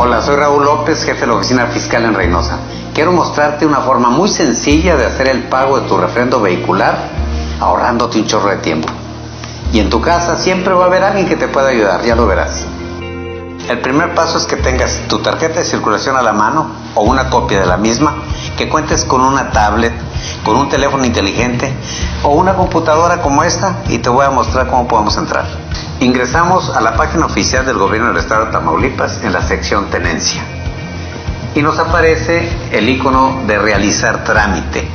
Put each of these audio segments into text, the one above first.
Hola, soy Raúl López, jefe de la Oficina Fiscal en Reynosa. Quiero mostrarte una forma muy sencilla de hacer el pago de tu refrendo vehicular ahorrándote un chorro de tiempo. Y en tu casa siempre va a haber alguien que te pueda ayudar, ya lo verás. El primer paso es que tengas tu tarjeta de circulación a la mano o una copia de la misma, que cuentes con una tablet, con un teléfono inteligente o una computadora como esta y te voy a mostrar cómo podemos entrar. Ingresamos a la página oficial del gobierno del estado de Tamaulipas en la sección Tenencia y nos aparece el icono de realizar trámite.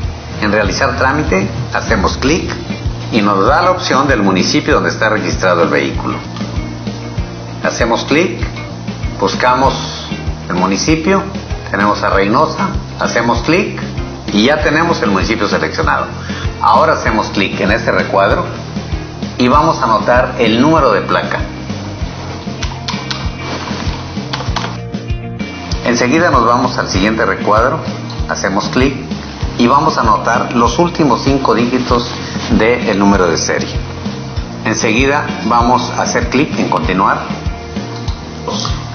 En realizar trámite hacemos clic y nos da la opción del municipio donde está registrado el vehículo. Hacemos clic, buscamos el municipio, tenemos a Reynosa, hacemos clic y ya tenemos el municipio seleccionado. Ahora hacemos clic en este recuadro y vamos a anotar el número de placa. Enseguida nos vamos al siguiente recuadro, hacemos clic y vamos a anotar los últimos cinco dígitos del número de serie. Enseguida vamos a hacer clic en continuar.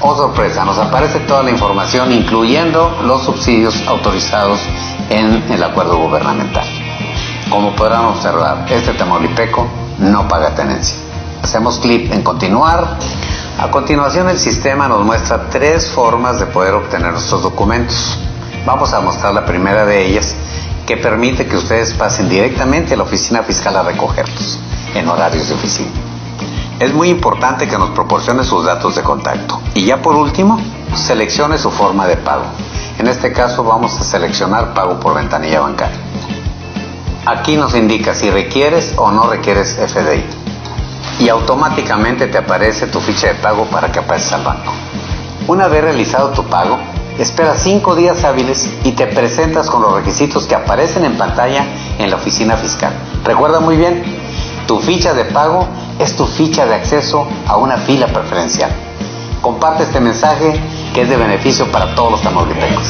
Oh sorpresa, nos aparece toda la información incluyendo los subsidios autorizados en el acuerdo gubernamental. Como podrán observar, este tamaulipeco no paga tenencia. Hacemos clic en continuar. A continuación el sistema nos muestra tres formas de poder obtener nuestros documentos. Vamos a mostrar la primera de ellas que permite que ustedes pasen directamente a la oficina fiscal a recogerlos en horarios de oficina. Es muy importante que nos proporcione sus datos de contacto. Y ya por último, seleccione su forma de pago. En este caso vamos a seleccionar pago por ventanilla bancaria. Aquí nos indica si requieres o no requieres FDI. Y automáticamente te aparece tu ficha de pago para que pases al banco. Una vez realizado tu pago, espera cinco días hábiles y te presentas con los requisitos que aparecen en pantalla en la oficina fiscal. Recuerda muy bien, tu ficha de pago es tu ficha de acceso a una fila preferencial. Comparte este mensaje que es de beneficio para todos los tamaulipecos.